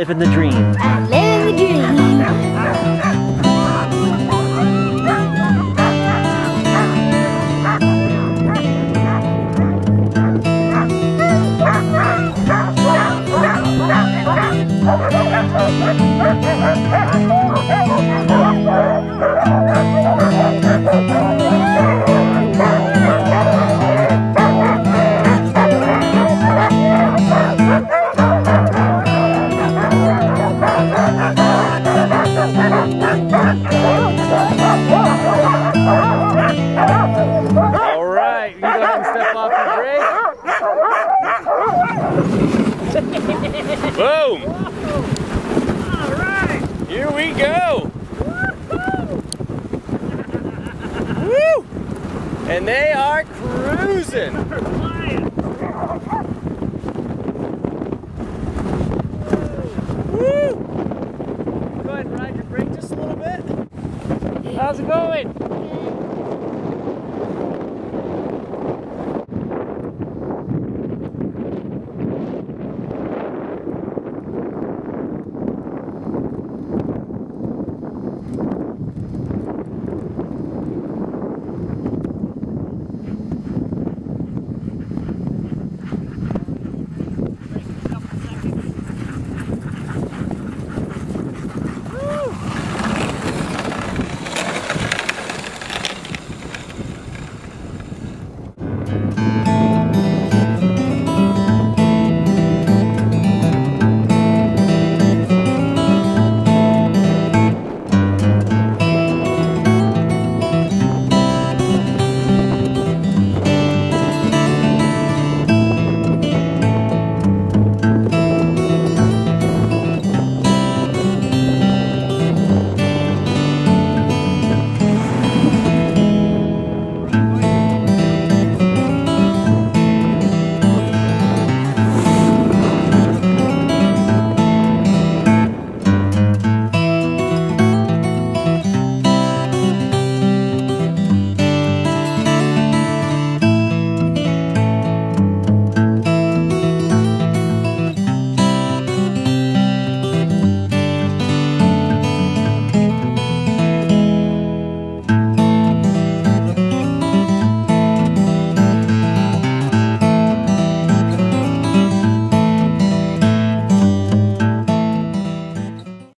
Living the dream. Boom! All right, here we go. Woo! And they are cruising. Woo! Go ahead and ride your brake just a little bit. How's it going?